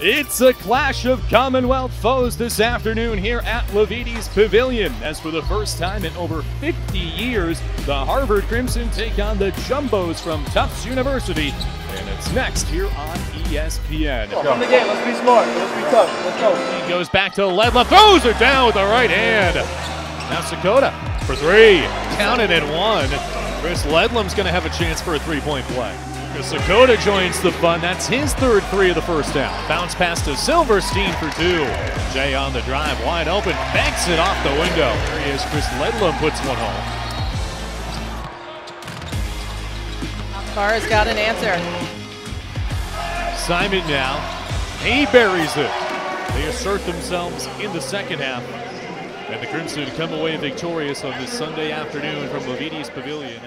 It's a clash of Commonwealth foes this afternoon here at Lavietes Pavilion. As for the first time in over 50 years, the Harvard Crimson take on the Jumbos from Tufts University. And it's next here on ESPN. From the game, let's be smart. Let's be tough. Let's go. He goes back to Ledlum, throws it down with the right hand. Now Sakota for three. Counted at one. Chris Ledlum's going to have a chance for a three-point play. Sakota joins the fun. That's his third three of the first half. Bounce pass to Silverstein for two. Jay on the drive, wide open, banks it off the window. There he is. Chris Ledlum puts one home. Carr's got an answer. Simon now. He buries it. They assert themselves in the second half. And the Crimson come away victorious on this Sunday afternoon from Lavietes Pavilion.